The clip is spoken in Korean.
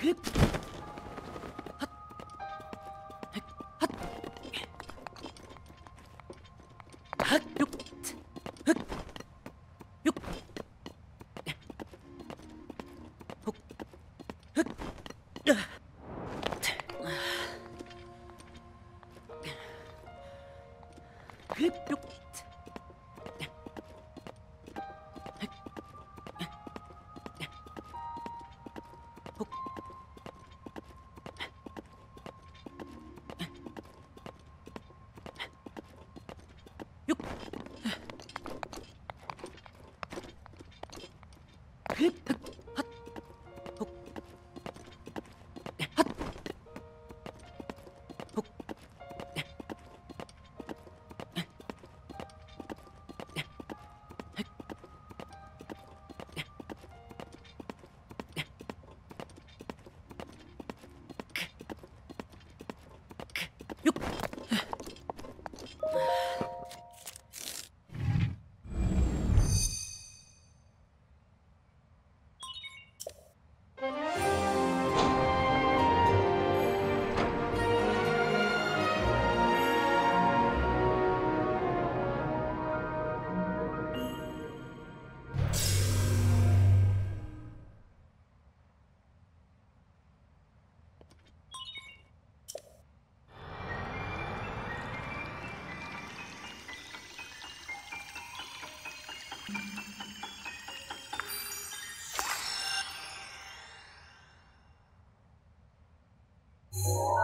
흡, 흡. よっ。Thank.